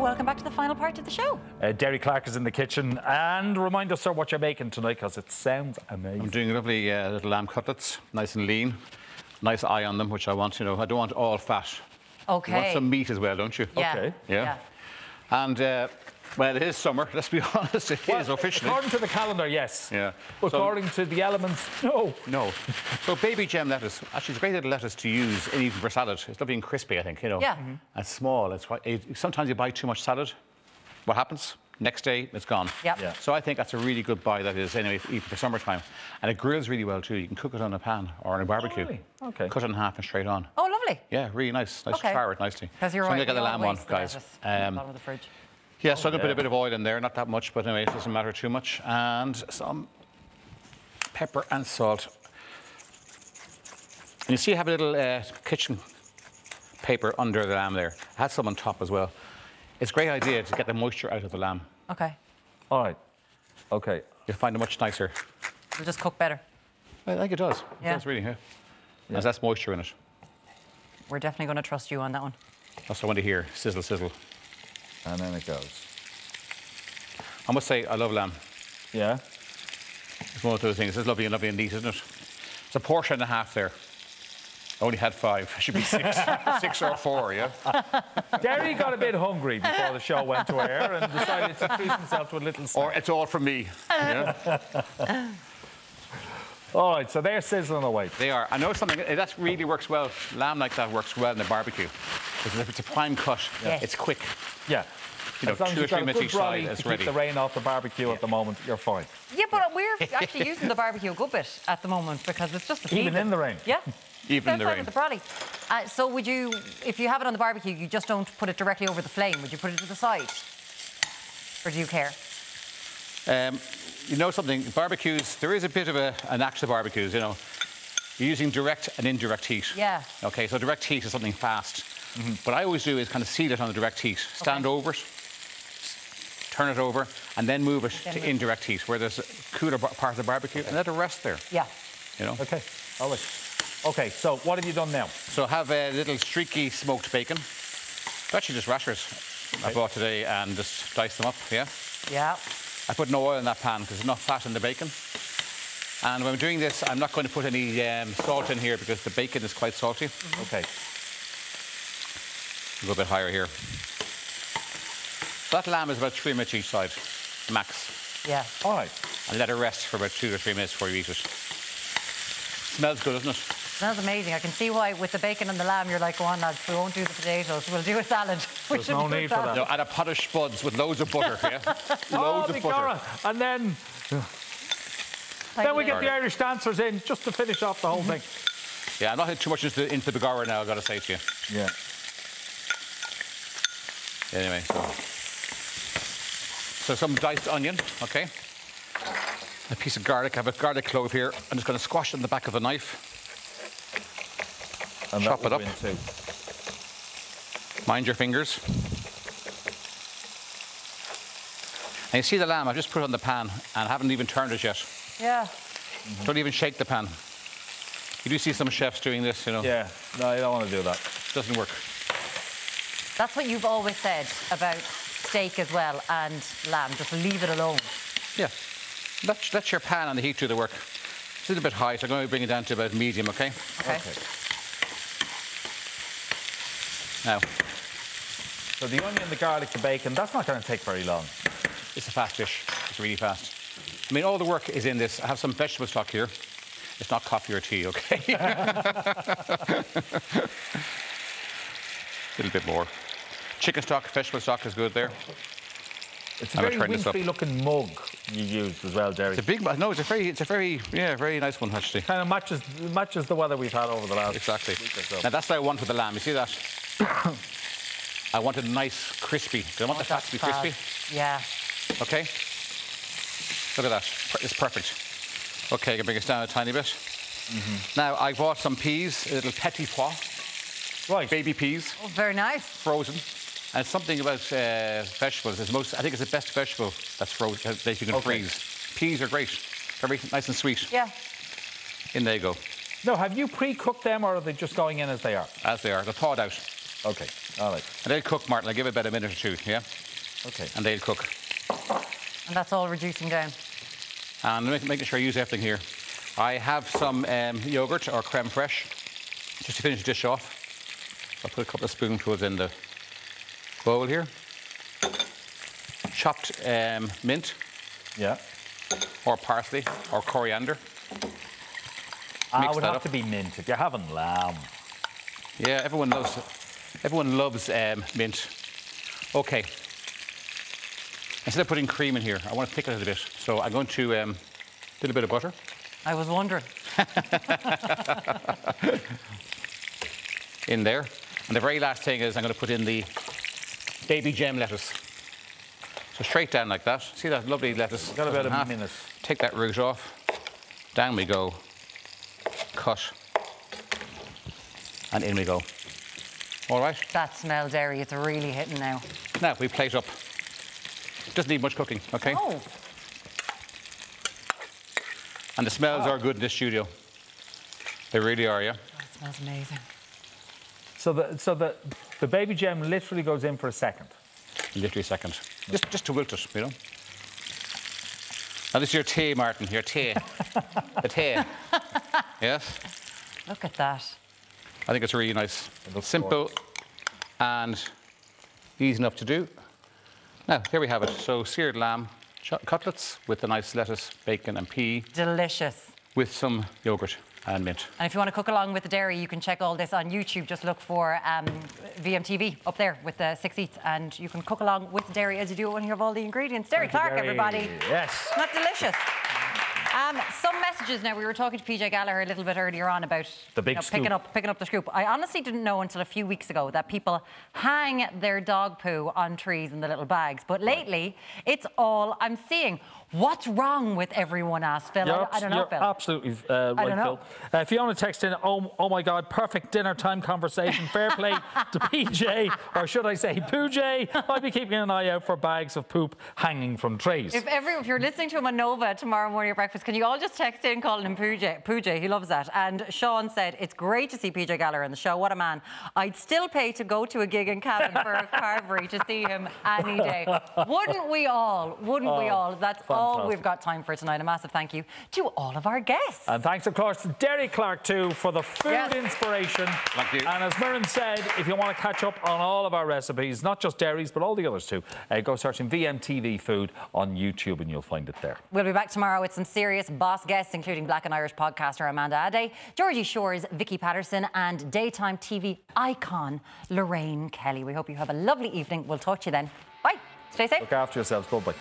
welcome back to the final part of the show. Uh, Derry Clarke is in the kitchen. And remind us, sir, what you're making tonight, because it sounds amazing. I'm doing lovely uh, little lamb cutlets, nice and lean. Nice eye on them, which I want, you know. I don't want all fat. Okay. You want some meat as well, don't you? Yeah. Okay. Yeah. And, uh, well, it is summer, let's be honest. It is officially. According to the calendar, yes. Yeah. But So- according to the elements, no. No. So baby gem lettuce, actually, it's a great little lettuce to use and even for salad. It's lovely and crispy, I think, you know. Yeah. Mm-hmm. Mhm. And small. It's why it, sometimes you buy too much salad. What happens? Next day, it's gone. Yep. Yeah. So I think that's a really good buy that is anyway, even for summertime. And it grills really well too. You can cook it on a pan or on a barbecue. really? Okay. Cut it in half and straight on. Oh, lovely. Yeah, really nice. Nice Okay. to flour it nicely. Because you're so I'm gonna get we the lamb all on, waste the guys. lettuce the Um, bottom of the fridge. Yeah, so I'm gonna put yeah. a bit of oil in there, not that much, but anyway, it doesn't matter too much. And some pepper and salt. And you see I have a little uh, kitchen paper under the lamb there. I had some on top as well. It's a great idea to get the moisture out of the lamb. Okay. All right. Okay. You'll find it much nicer. It'll just cook better. I think it does. It Yeah. does really, yeah. There's less moisture in it. We're definitely going to trust you on that one. That's what I want to hear. Sizzle, sizzle. And then it goes. I must say, I love lamb. Yeah. It's one of those things. It's lovely and lovely and neat, isn't it? It's a portion and a half there. I only had five. It should be six, six or four, yeah? Derry got a bit hungry before the show went to air and decided to treat himself to a little snack. Or it's all from me. Yeah? All right, so they're sizzling away. They are. I know something, eh, that really works well. Lamb like that works well in a barbecue. Because if it's a prime cut, Yes. it's quick. Yeah. You know, as long two or you've got three a minutes good each brolly side, to it's keep ready. the rain off the barbecue at the moment, you're fine. Yeah, but we're actually using the barbecue a good bit at the moment because it's just the Even in the rain? Yeah. Even in the Outside rain. With the brolly. Uh, so would you, if you have it on the barbecue, you just don't put it directly over the flame? Would you put it to the side? Or do you care? Um, you know something, barbecues, there is a bit of a, an act to barbecues, you know. You're using direct and indirect heat. Yeah. Okay, so direct heat is something fast. What I always do is kind of seal it on the direct heat. Stand Okay. over it, turn it over, and then move it Then to move. indirect heat, where there's a cooler bar- part of the barbecue, and let it rest there, Yeah. you know. Okay. All right. Okay, so what have you done now? So have a little streaky smoked bacon. They're Actually, just rashers I bought today and just dice them up, yeah? Yeah. I put no oil in that pan because there's enough fat in the bacon. And when I'm doing this, I'm not going to put any um, salt in here because the bacon is quite salty. Okay. A little bit higher here. That lamb is about three minutes each side, max. Yeah. All right. And let it rest for about two or three minutes before you eat it. Smells good, doesn't it? Smells amazing. I can see why with the bacon and the lamb, you're like, go on, lads, we won't do the potatoes. We'll do a salad. We There's no do a need for that. No, add a pot of spuds with loads of butter, yeah? oh, loads the of butter. Cara. And then, then we get the Irish dancers in just to finish off the whole thing. Yeah, I'm not hit too much into, into the Begara now, I've got to say to you. Yeah. Anyway, so. So some diced onion, okay? A piece of garlic. I have a garlic clove here. I'm just going to squash it in the back of the knife. And Chop it up. win too. Mind your fingers. And you see the lamb, I've just put it on the pan and haven't even turned it yet. Yeah. Mm-hmm. Don't even shake the pan. You do see some chefs doing this, you know. Yeah. No, you don't want to do that. Doesn't work. That's what you've always said about steak as well and lamb. Just leave it alone. Yeah. Let, let your pan and the heat do the work. It's a little bit high, so I'm going to bring it down to about medium, okay? Okay. Now, So the onion, the garlic, the bacon, that's not going to take very long. It's a fast dish. It's really fast. I mean, all the work is in this. I have some vegetable stock here. It's not coffee or tea, okay? A little bit more. Chicken stock, vegetable stock is good there. It's a I'm very turn this up. wintry looking mug you used as well, Derry. It's a big, mug. no, it's a very, it's a very, yeah, very nice one actually. kind of matches matches the weather we've had over the last Exactly. week or so. Now that's what I want with the lamb. You see that? I want it nice, crispy. Do I want the fat to be That's crispy? Yeah. Okay. Look at that. It's perfect. Okay, I can bring it down a tiny bit. Mm-hmm. Now I bought some peas, a little petit pois, Right. baby peas. Oh, very nice. frozen. And something about uh, vegetables is most. I think it's the best vegetable that's frozen that you can Okay. freeze. Peas are great. They're very nice and sweet. Yeah. In they go, No, have you pre-cooked them or are they just going in as they are? as they are. They're thawed out. Okay. All right. And they'll cook, Martin. I'll give it about a minute or two, yeah? Okay. And they'll cook. And that's all reducing down. And make, making sure I use everything here. I have some um, yogurt or creme fraiche, just to finish the dish off. I'll put a couple of spoonfuls in the bowl here. Chopped um, mint Yeah. or parsley or coriander. I Mix would have up. to be mint if you're having lamb. Yeah, everyone loves everyone loves um, mint. Okay. Instead of putting cream in here, I want to thicken it a bit. So I'm going to um, a little bit of butter I was wondering. in there. And the very last thing is I'm going to put in the baby gem lettuce. So straight down like that. See that lovely lettuce? Got about a half. minute. Take that root off. Down we go. Cut. And in we go. All right. That smell, Derry, it's really hitting now. Now we plate up. Doesn't need much cooking, okay? Oh, And the smells are good in this studio. They really are, yeah? Oh, that smells amazing. So the so the the baby gem literally goes in for a second. Literally a second. Just, just to wilt it, you know? Now, this is your tea, Martin, your tea. the tea. Yes? Look at that. I think it's really nice. looks Simple and easy enough to do. Now, here we have it. So, seared lamb cutlets with a nice lettuce, bacon, and pea Delicious. with some yogurt and mint. And if you want to cook along with the Derry, you can check all this on YouTube. Just look for um, VMTV up there with the six eats, and you can cook along with the Derry as you do it when you have all the ingredients. Derry Thank Clarke, everybody. Yes. Not delicious. Um, some messages now. We were talking to PJ Gallagher a little bit earlier on about The big you know, picking up picking up the scoop. I honestly didn't know until a few weeks ago that people hang their dog poo on trees in the little bags. But lately, it's all I'm seeing. What's wrong with everyone? Asked Phil. I, You're, don't- I don't know, Phil. absolutely uh, right. Phil. Uh, Fiona text in, oh, oh my God, perfect dinner time conversation. Fair play to PJ, or should I say Pooj? I'll be keeping an eye out for bags of poop hanging from trees. If every, if you're listening to him on Nova tomorrow morning at breakfast, can you all just text in calling him Pooja? Pooja, he loves that. And Sean said, it's great to see PJ Gallagher on the show. What a man. I'd still pay to go to a gig in Cavan for a carvery to see him any day. Wouldn't we all? Wouldn't we Oh, all? That's all we've got time for tonight. A massive thank you to all of our guests. And thanks, of course, to Derry Clarke, too, for the food Yes. inspiration. Thank you. And as Muireann said, if you want to catch up on all of our recipes, not just Derry's, but all the others too, uh, go searching VMTV Food on YouTube and you'll find it there. We'll be back tomorrow with some serious boss guests, including Black and Irish podcaster Amanda Ade, Geordie Shore's, Vicky Pattison, and daytime TV icon Lorraine Kelly. We hope you have a lovely evening. We'll talk to you then. Bye. Stay safe. Look after yourselves. Bye bye.